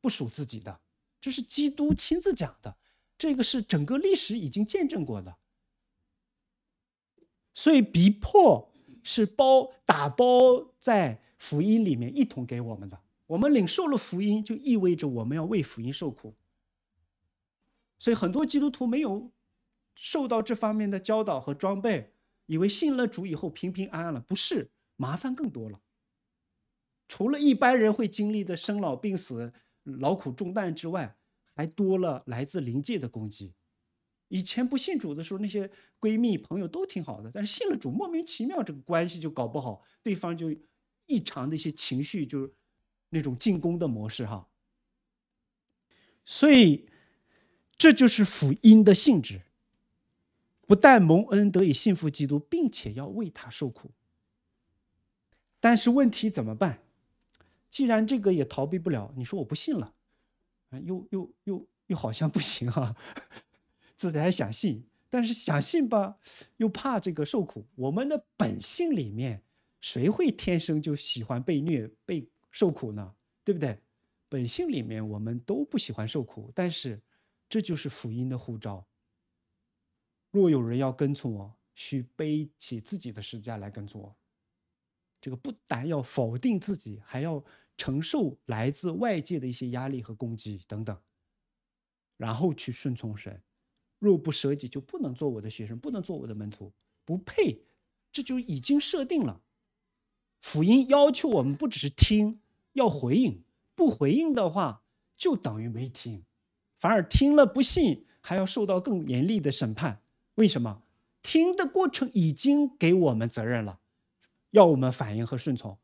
不属自己的，这是基督亲自讲的，这个是整个历史已经见证过的。所以逼迫是包打包在福音里面一同给我们的，我们领受了福音，就意味着我们要为福音受苦。所以很多基督徒没有受到这方面的教导和装备，以为信了主以后平平安安了，不是，麻烦更多了。除了一般人会经历的生老病死、劳苦重担之外，还多了来自灵界的攻击。以前不信主的时候，那些闺蜜朋友都挺好的，但是信了主，莫名其妙这个关系就搞不好，对方就异常的一些情绪，就是那种进攻的模式哈。所以。这就是福音的性质，不但蒙恩得以信服基督，并且要为他受苦。但是问题怎么办？既然这个也逃避不了，你说我不信了，又又又又好像不行哈，自己还想信，但是想信吧，又怕这个受苦。我们的本性里面，谁会天生就喜欢被虐、被受苦呢？对不对？本性里面我们都不喜欢受苦，但是。这就是福音的护照。若有人要跟从我，需背起自己的十字架来跟从我。这个不但要否定自己，还要承受来自外界的一些压力和攻击等等，然后去顺从神。若不舍己，就不能做我的学生，不能做我的门徒，不配。这就已经设定了。福音要求我们不只是听，要回应。不回应的话，就等于没听。反而听了不信，还要受到更严厉的审判。为什么？听的过程已经给我们责任了，要我们反应和顺从。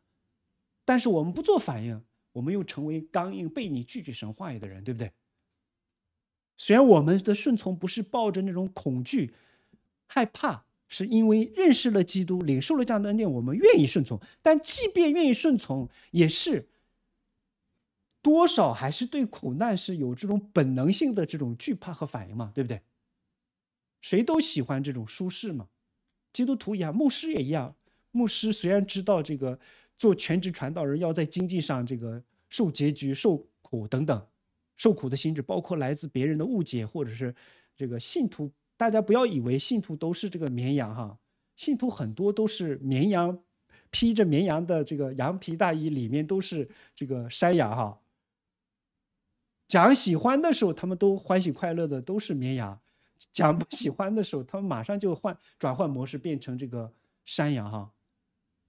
但是我们不做反应，我们又成为刚硬、被你拒绝神话语的人，对不对？虽然我们的顺从不是抱着那种恐惧、害怕，是因为认识了基督，领受了这样的恩典，我们愿意顺从。但即便愿意顺从，也是。多少还是对苦难是有这种本能性的这种惧怕和反应嘛，对不对？谁都喜欢这种舒适嘛，基督徒一样，牧师也一样。牧师虽然知道这个做全职传道人要在经济上这个受拮据、受苦等等，受苦的心智，包括来自别人的误解，或者是这个信徒，大家不要以为信徒都是这个绵羊哈，信徒很多都是绵羊，披着绵羊的这个羊皮大衣，里面都是这个山羊哈。讲喜欢的时候，他们都欢喜快乐的，都是绵羊；讲不喜欢的时候，他们马上就换转换模式，变成这个山羊哈。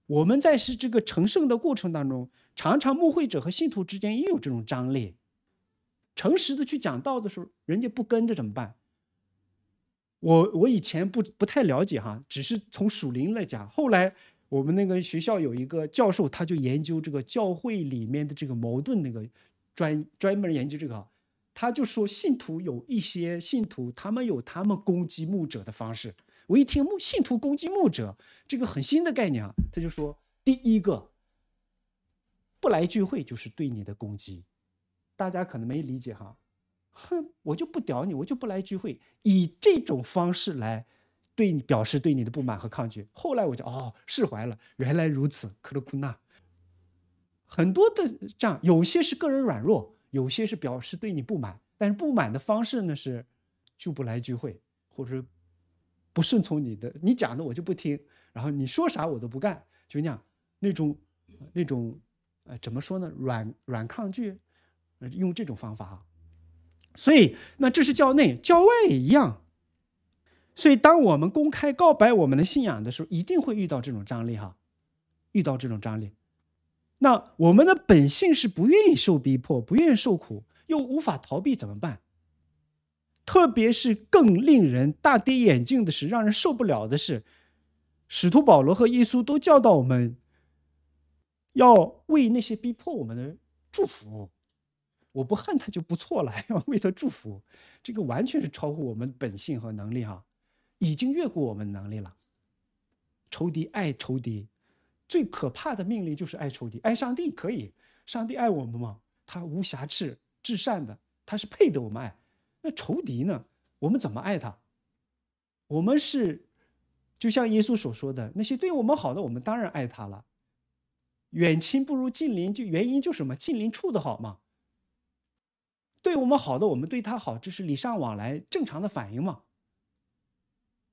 我们在是这个成圣的过程当中，常常牧会者和信徒之间也有这种张力。诚实的去讲道的时候，人家不跟着怎么办？我我以前不不太了解哈，只是从属灵来讲。后来我们那个学校有一个教授，他就研究这个教会里面的这个矛盾，那个专专门研究这个，他就说信徒有一些信徒，他们有他们攻击牧者的方式。我一听牧信徒攻击牧者，这个很新的概念啊，他就说：第一个，不来聚会就是对你的攻击，大家可能没理解哈，哼，我就不屌你，我就不来聚会，以这种方式来对你表示对你的不满和抗拒。后来我就哦释怀了，原来如此，克罗库纳。很多的这样，有些是个人软弱，有些是表示对你不满，但是不满的方式呢是就不来聚会，或者。不顺从你的，你讲的我就不听，然后你说啥我都不干，就那样，那种，那种，呃，怎么说呢？软软抗拒，用这种方法啊。所以，那这是教内，教外也一样。所以，当我们公开告白我们的信仰的时候，一定会遇到这种张力哈，遇到这种张力。那我们的本性是不愿意受逼迫，不愿意受苦，又无法逃避，怎么办？特别是更令人大跌眼镜的是，让人受不了的是，使徒保罗和耶稣都教导我们，要为那些逼迫我们的祝福。我不恨他就不错了，要为他祝福，这个完全是超乎我们本性和能力哈，已经越过我们能力了。仇敌爱仇敌，最可怕的命令就是爱仇敌。爱上帝可以，上帝爱我们吗？他无瑕疵、至善的，他是配得我们爱。那仇敌呢？我们怎么爱他？我们是，就像耶稣所说的，那些对我们好的，我们当然爱他了。远亲不如近邻，就原因就是什么？近邻处的好嘛。对我们好的，我们对他好，这是礼尚往来正常的反应嘛。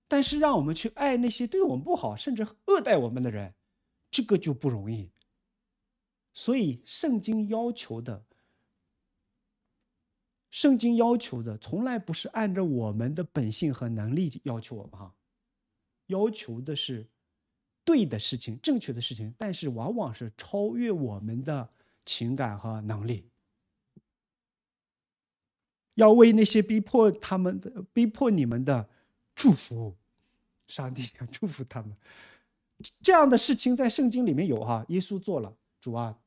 但是让我们去爱那些对我们不好，甚至恶待我们的人，这个就不容易。所以圣经要求的。圣经要求的从来不是按照我们的本性和能力要求我们哈，要求的是对的事情、正确的事情，但是往往是超越我们的情感和能力。要为那些逼迫他们的、逼迫你们的祝福，上帝要祝福他们。这样的事情在圣经里面有哈，耶稣做了，主啊，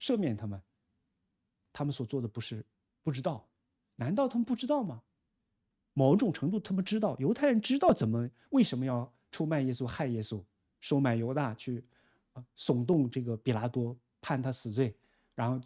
赦免他们，他们所做的不是不知道。难道他们不知道吗？某种程度，他们知道。犹太人知道怎么为什么要出卖耶稣、害耶稣、收买犹大去啊，耸动这个比拉多判他死罪，然后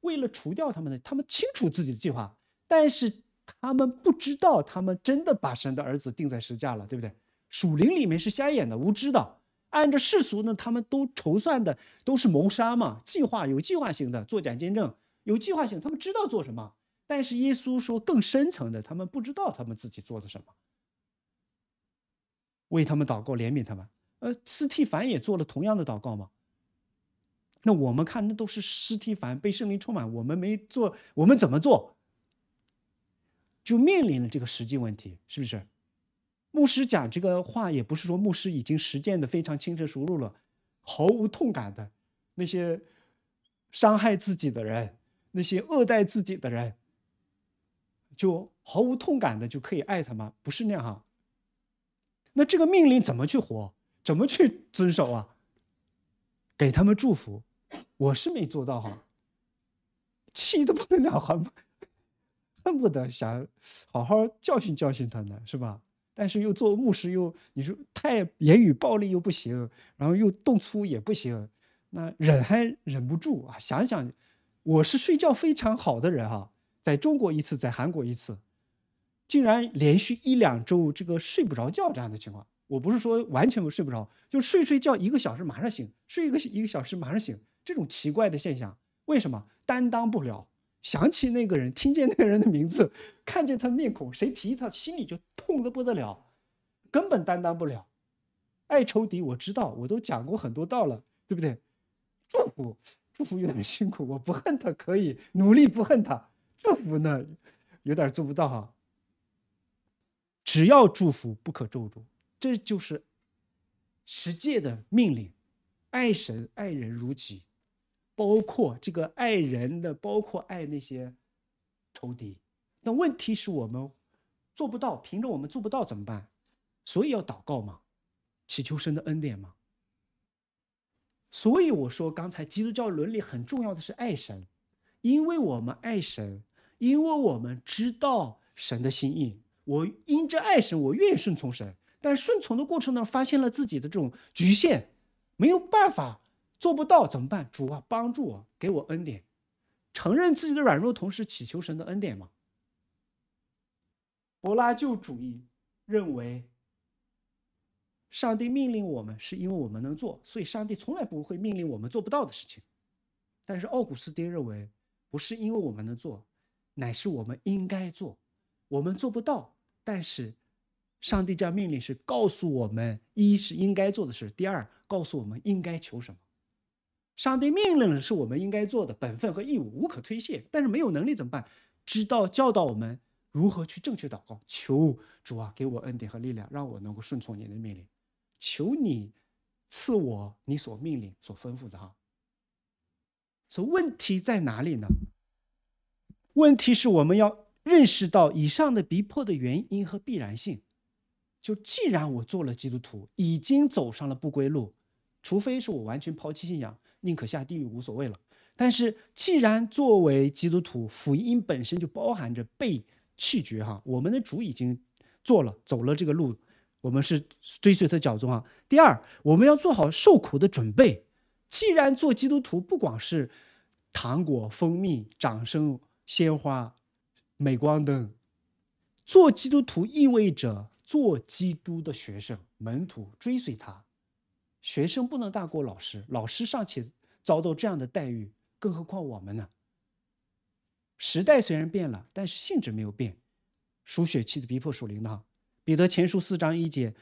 为了除掉他们的，他们清楚自己的计划，但是他们不知道，他们真的把神的儿子钉在石架了，对不对？属灵里面是瞎眼的、无知的，按照世俗呢，他们都筹算的都是谋杀嘛，计划有计划性的作假见证，有计划性，他们知道做什么。但是耶稣说更深层的，他们不知道他们自己做的什么。为他们祷告，怜悯他们。呃，斯蒂凡也做了同样的祷告吗？那我们看，那都是斯蒂凡被圣灵充满，我们没做，我们怎么做？就面临了这个实际问题，是不是？牧师讲这个话，也不是说牧师已经实践的非常轻车熟路了，毫无痛感的那些伤害自己的人，那些恶待自己的人。就毫无痛感的就可以爱他吗？不是那样哈。那这个命令怎么去活？怎么去遵守啊？给他们祝福，我是没做到哈。气的不得了，恨 恨不得想好好教训教训他呢，是吧？但是又做牧师又你说太言语暴力又不行，然后又动粗也不行，那忍还忍不住啊！想想，我是睡觉非常好的人哈。在中国一次，在韩国一次，竟然连续一两周这个睡不着觉这样的情况，我不是说完全睡不着，就睡睡觉一个小时马上醒，睡一个一个小时马上醒，这种奇怪的现象，为什么担当不了？想起那个人，听见那个人的名字，看见他面孔，谁提他，心里就痛得不得了，根本担当不了。爱仇敌，我知道，我都讲过很多道了，对不对？祝福，祝福有点辛苦，我不恨他，可以努力不恨他。祝福呢，有点做不到哈。只要祝福，不可咒诅，这就是十诫的命令。爱神爱人如己，包括这个爱人的，包括爱那些仇敌。那问题是我们做不到，凭着我们做不到怎么办？所以要祷告嘛。祈求神的恩典吗？所以我说，刚才基督教伦理很重要的是爱神，因为我们爱神，因为我们知道神的心意。我因着爱神，我愿意顺从神，但顺从的过程中发现了自己的这种局限，没有办法做不到怎么办？主啊，帮助我，给我恩典，承认自己的软弱，同时祈求神的恩典吗？柏拉救主义认为。上帝命令我们，是因为我们能做，所以上帝从来不会命令我们做不到的事情。但是奥古斯丁认为，不是因为我们能做，乃是我们应该做。我们做不到，但是上帝这样命令是告诉我们：一是应该做的事，第二告诉我们应该求什么。上帝命令了是我们应该做的本分和义务，无可推卸。但是没有能力怎么办？知道教导我们如何去正确祷告，求主啊给我恩典和力量，让我能够顺从你的命令。求你赐我你所命令、所吩咐的哈。所以问题在哪里呢？问题是我们要认识到以上的逼迫的原因和必然性。就既然我做了基督徒，已经走上了不归路，除非是我完全抛弃信仰，宁可下地狱无所谓了。但是既然作为基督徒，福音本身就包含着被弃绝哈，我们的主已经做了，走了这个路。我们是追随他脚踪啊。第二，我们要做好受苦的准备。既然做基督徒，不光是糖果、蜂蜜、掌声、鲜花、镁光灯，做基督徒意味着做基督的学生、门徒，追随他。学生不能大过老师，老师尚且遭到这样的待遇，更何况我们呢？时代虽然变了，但是性质没有变，属血气的逼迫属灵的哈。彼得前书四章一节，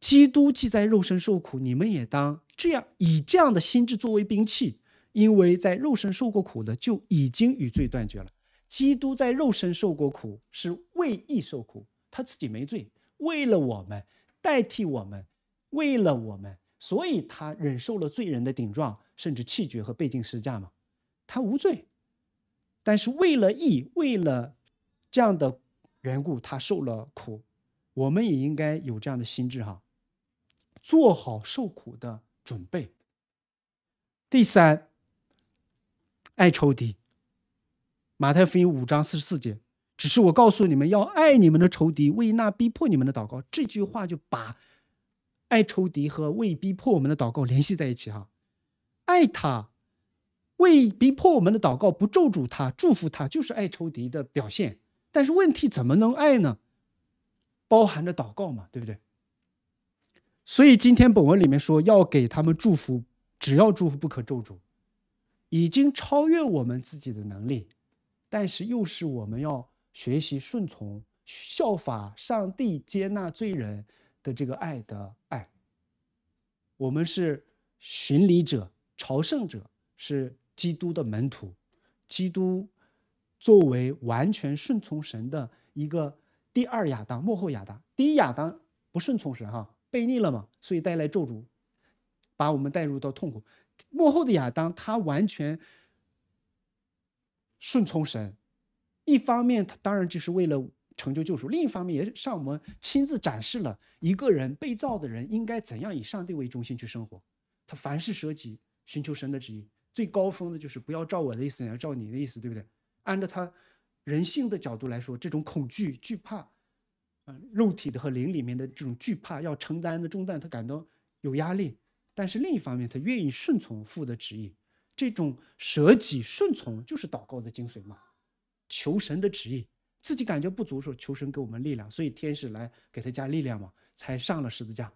基督既在肉身受苦，你们也当这样以这样的心智作为兵器，因为在肉身受过苦的就已经与罪断绝了。基督在肉身受过苦，是为义受苦，他自己没罪，为了我们，代替我们，为了我们，所以他忍受了罪人的顶撞，甚至气绝和被钉十字架嘛。他无罪，但是为了义，为了这样的缘故，他受了苦。我们也应该有这样的心智哈，做好受苦的准备。第三，爱仇敌。马太福音五章四十四节，只是我告诉你们要爱你们的仇敌，为那逼迫你们的祷告。这句话就把爱仇敌和为逼迫我们的祷告联系在一起哈。爱他，为逼迫我们的祷告不咒诅他，祝福他，就是爱仇敌的表现。但是问题怎么能爱呢？包含着祷告嘛，对不对？所以今天本文里面说要给他们祝福，只要祝福不可咒诅，已经超越我们自己的能力，但是又是我们要学习顺从、效法上帝接纳罪人的这个爱的爱。我们是巡礼者、朝圣者，是基督的门徒，基督作为完全顺从神的一个。第二亚当幕后亚当，第一亚当不顺从神哈，悖逆了嘛，所以带来咒诅，把我们带入到痛苦。幕后的亚当他完全顺从神，一方面他当然就是为了成就救赎，另一方面也向我们亲自展示了一个人被造的人应该怎样以上帝为中心去生活。他凡事舍己，寻求神的旨意，最高峰的就是不要照我的意思，要照你的意思，对不对？按照他。人性的角度来说，这种恐惧、惧怕，嗯，肉体的和灵里面的这种惧怕，要承担的重担，他感到有压力。但是另一方面，他愿意顺从父的旨意。这种舍己顺从，就是祷告的精髓嘛。求神的旨意，自己感觉不足的时候，求神给我们力量，所以天使来给他加力量嘛，才上了十字架。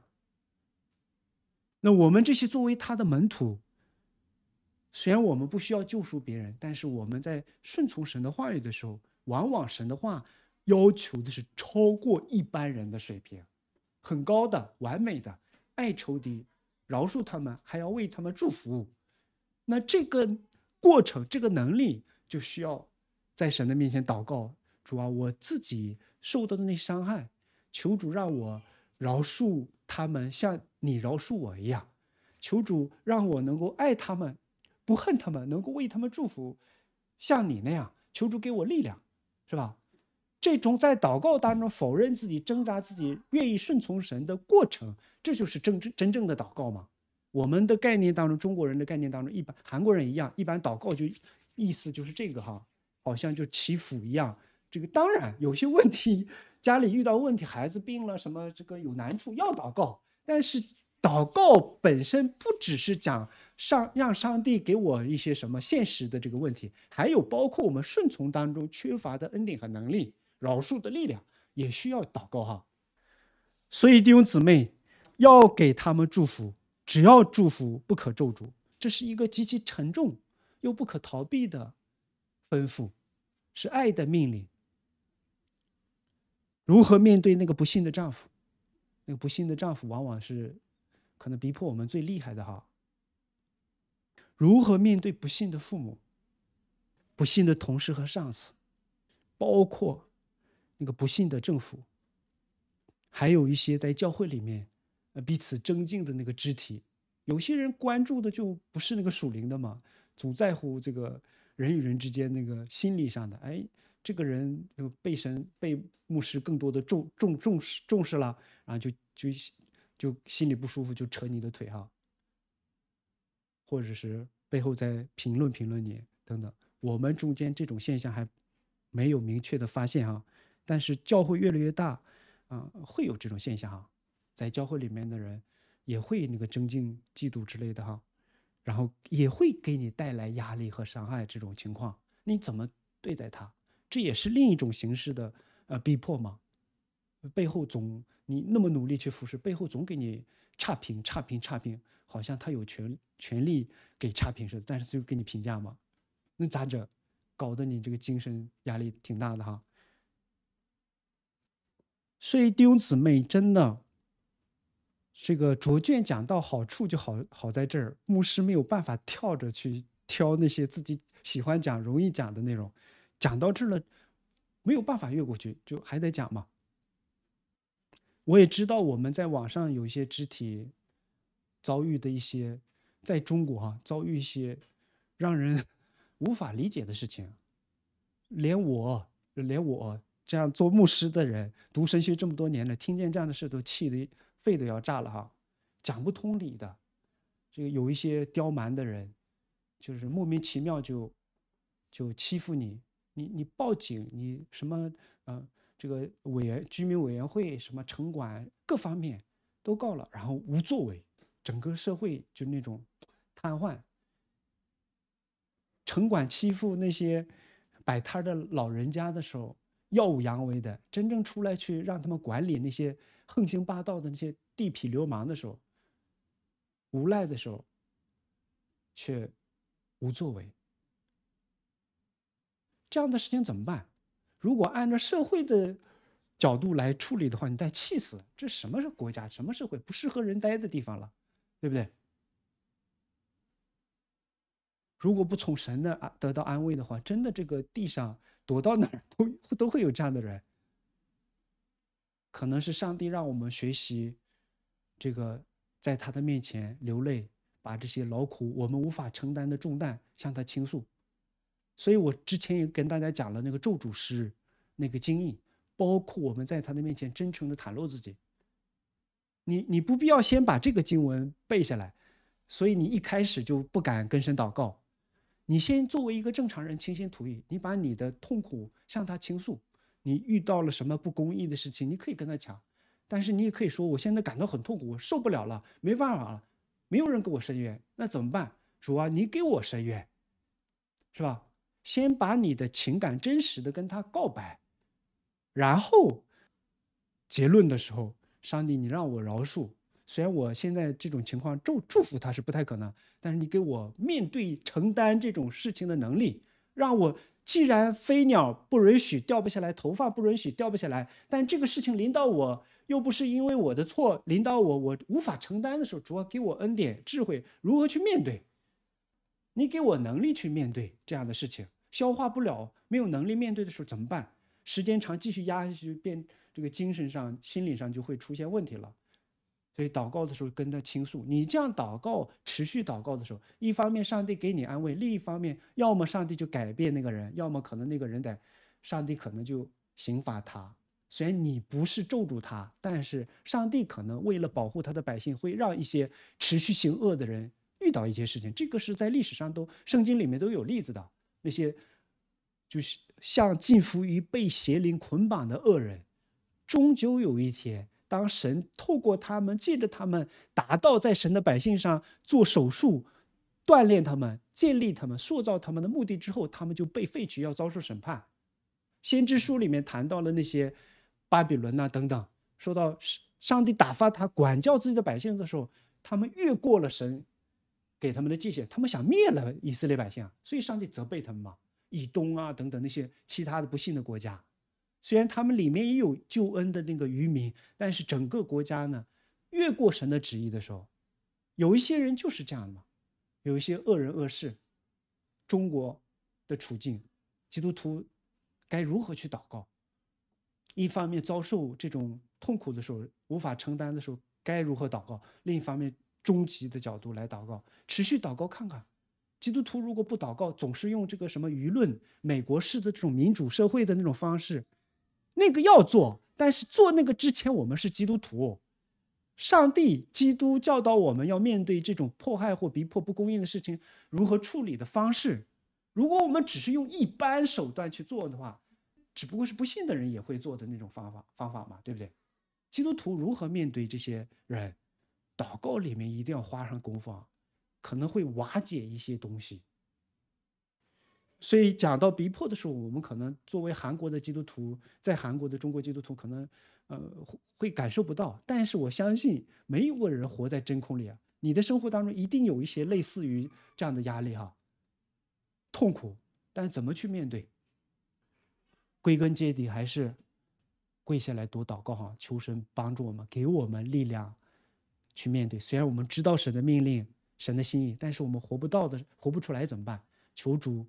那我们这些作为他的门徒，虽然我们不需要救赎别人，但是我们在顺从神的话语的时候，往往神的话要求的是超过一般人的水平，很高的、完美的，爱仇敌，饶恕他们，还要为他们祝福。那这个过程，这个能力，就需要在神的面前祷告。主啊，我自己受到的那伤害，求主让我饶恕他们，像你饶恕我一样。求主让我能够爱他们，不恨他们，能够为他们祝福，像你那样。求主给我力量，是吧？这种在祷告当中否认自己、挣扎自己、愿意顺从神的过程，这就是真真真正的祷告吗？我们的概念当中，中国人的概念当中，一般韩国人一样，一般祷告就意思就是这个哈，好像就祈福一样。这个当然有些问题，家里遇到问题，孩子病了，什么这个有难处要祷告。但是祷告本身不只是讲上让上帝给我一些什么现实的这个问题，还有包括我们顺从当中缺乏的恩典和能力、饶恕的力量，也需要祷告哈。所以弟兄姊妹要给他们祝福，只要祝福不可咒诅，这是一个极其沉重又不可逃避的吩咐，是爱的命令。如何面对那个不幸的丈夫？那个不幸的丈夫往往是可能逼迫我们最厉害的哈。如何面对不幸的父母、不幸的同事和上司，包括那个不幸的政府，还有一些在教会里面呃彼此争竞的那个肢体。有些人关注的就不是那个属灵的嘛，总在乎这个人与人之间那个心理上的哎。这个人就被神被牧师更多的重重重视重视了，然后就就就心里不舒服，就扯你的腿哈，或者是背后在评论评论你等等。我们中间这种现象还没有明确的发现哈，但是教会越来越大，啊，会有这种现象哈，在教会里面的人也会那个争竞、嫉妒之类的哈，然后也会给你带来压力和伤害这种情况，你怎么对待他？这也是另一种形式的呃逼迫嘛，背后总你那么努力去服侍，背后总给你差评、差评、差评，好像他有权权利给差评似的，但是就给你评价嘛，那咋整？搞得你这个精神压力挺大的哈。所以弟兄姊妹真的，这个卓卷讲到好处就好好在这儿，牧师没有办法跳着去挑那些自己喜欢讲、容易讲的内容。讲到这儿了，没有办法越过去，就还得讲嘛。我也知道我们在网上有一些肢体遭遇的一些，在中国哈遭遇一些让人 无法理解的事情，连我连我这样做牧师的人，读神学这么多年了，听见这样的事都气得肺都要炸了哈，讲不通理的。这个有一些刁蛮的人，就是莫名其妙就就欺负你。你你报警，你什么呃，这个委员居民委员会什么城管各方面都告了，然后无作为，整个社会就那种 瘫痪。城管欺负那些摆摊的老人家的时候，耀武扬威的；真正出来去让他们管理那些横行霸道的那些地痞流氓的时候，无赖的时候，却无作为。这样的事情怎么办？如果按照社会的角度来处理的话，你得气死！这什么是国家？什么社会？不适合人待的地方了，对不对？如果不从神的安得到安慰的话，真的这个地上躲到哪都都会有这样的人。可能是上帝让我们学习这个，在他的面前流泪，把这些劳苦我们无法承担的重担向他倾诉。所以我之前也跟大家讲了那个咒主诗，那个经义，包括我们在他的面前真诚的袒露自己。你你不必要先把这个经文背下来，所以你一开始就不敢跟神祷告。你先作为一个正常人倾心吐意，你把你的痛苦向他倾诉。你遇到了什么不公义的事情，你可以跟他讲，但是你也可以说，我现在感到很痛苦，我受不了了，没办法了，没有人给我伸冤，那怎么办？主啊，你给我伸冤，是吧？先把你的情感真实的跟他告白，然后结论的时候，上帝，你让我饶恕。虽然我现在这种情况祝祝福他是不太可能，但是你给我面对承担这种事情的能力，让我既然飞鸟不允许掉不下来，头发不允许掉不下来，但这个事情临到我又不是因为我的错，临到我我无法承担的时候，主要给我恩典智慧，如何去面对？你给我能力去面对这样的事情，消化不了，没有能力面对的时候怎么办？时间长继续压下去，变这个精神上、心理上就会出现问题了。所以祷告的时候跟他倾诉，你这样祷告，持续祷告的时候，一方面上帝给你安慰，另一方面要么上帝就改变那个人，要么可能那个人在，上帝可能就刑罚他。虽然你不是咒诅他，但是上帝可能为了保护他的百姓，会让一些持续行恶的人遇到一些事情。这个是在历史上都圣经里面都有例子的，那些就是像近乎于被邪灵捆绑的恶人，终究有一天。当神透过他们，借着他们，达到在神的百姓上做手术，锻炼他们、建立他们、塑造他们的目的之后，他们就被废去，要遭受审判。先知书里面谈到了那些巴比伦呐等等，说到上帝打发他管教自己的百姓的时候，他们越过了神给他们的界限，他们想灭了以色列百姓啊，所以上帝责备他们嘛，以东啊等等那些其他的不幸的国家。虽然他们里面也有救恩的那个渔民，但是整个国家呢，越过神的旨意的时候，有一些人就是这样的嘛，有一些恶人恶事。中国的处境，基督徒该如何去祷告？一方面遭受这种痛苦的时候，无法承担的时候，该如何祷告？另一方面，终极的角度来祷告，持续祷告看看。基督徒如果不祷告，总是用这个什么舆论、美国式的这种民主社会的那种方式。那个要做，但是做那个之前，我们是基督徒。上帝、基督教导我们要面对这种迫害或逼迫不公义的事情如何处理的方式。如果我们只是用一般手段去做的话，只不过是不信的人也会做的那种方法方法嘛，对不对？基督徒如何面对这些人？祷告里面一定要花上功夫啊，可能会瓦解一些东西。所以讲到逼迫的时候，我们可能作为韩国的基督徒，在韩国的中国基督徒可能，呃，会感受不到。但是我相信，没有个人活在真空里啊。你的生活当中一定有一些类似于这样的压力哈，痛苦，但是怎么去面对？归根结底还是跪下来多祷告哈，求神帮助我们，给我们力量去面对。虽然我们知道神的命令、神的心意，但是我们活不到的、活不出来怎么办？求主。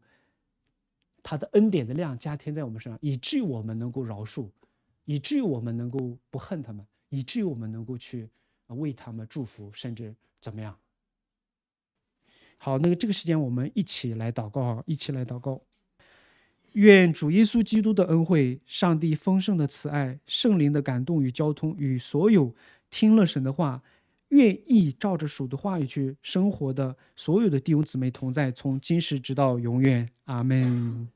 他的恩典的量加添在我们身上，以至于我们能够饶恕，以至于我们能够不恨他们，以至于我们能够去为他们祝福，甚至怎么样？好，那个这个时间我们一起来祷告啊，一起来祷告。愿主耶稣基督的恩惠、上帝丰盛的慈爱、圣灵的感动与交通，与所有听了神的话、愿意照着主的话语去生活的所有的弟兄姊妹同在，从今时直到永远。阿门。